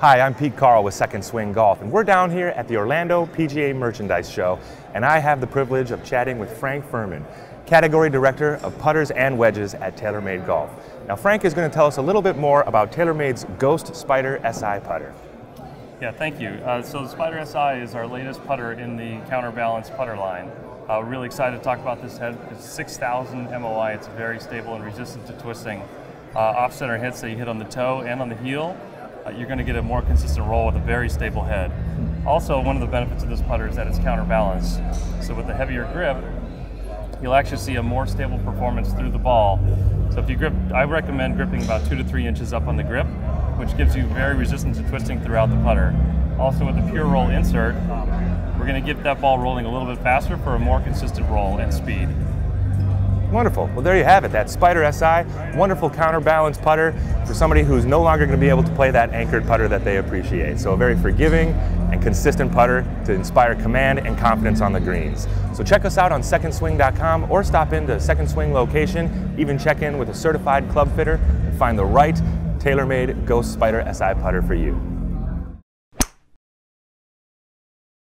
Hi, I'm Pete Karle with Second Swing Golf, and we're down here at the Orlando PGA Merchandise Show, and I have the privilege of chatting with Frank Firman, Category Director of Putters and Wedges at TaylorMade Golf. Now, Frank is going to tell us a little bit more about TaylorMade's Ghost Spider SI putter. Yeah, thank you. Uh, so the Spider SI is our latest putter in the counterbalance putter line. Uh, really excited to talk about this head. It's 6,000 MOI. It's very stable and resistant to twisting. Uh, off-center hits that you hit on the toe and on the heel Uh, you're going to get a more consistent roll with a very stable head. Also, one of the benefits of this putter is that it's counterbalanced. So with the heavier grip, you'll actually see a more stable performance through the ball. So if you grip, I recommend gripping about two to three inches up on the grip, which gives you very resistant to twisting throughout the putter. Also with the pure roll insert, we're going to get that ball rolling a little bit faster for a more consistent roll and speed. Wonderful. Well, there you have it. That Spider SI, wonderful counterbalance putter for somebody who's no longer going to be able to play that anchored putter that they appreciate. So a very forgiving and consistent putter to inspire command and confidence on the greens. So check us out on secondswing.com or stop into Second Swing location, even check in with a certified club fitter and find the right TaylorMade Ghost Spider SI putter for you.